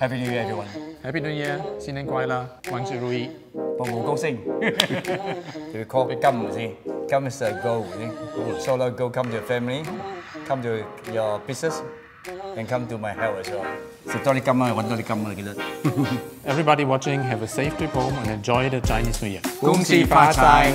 Happy New Year, everyone. Happy New Year! call 金先，金 is a go 先。Solo go come to your family, come to your business, and come to my health as well. 食多啲金啊，揾多啲金啊，記得。Everybody watching, have a safe trip home and enjoy the Chinese New Year. 恭喜發財！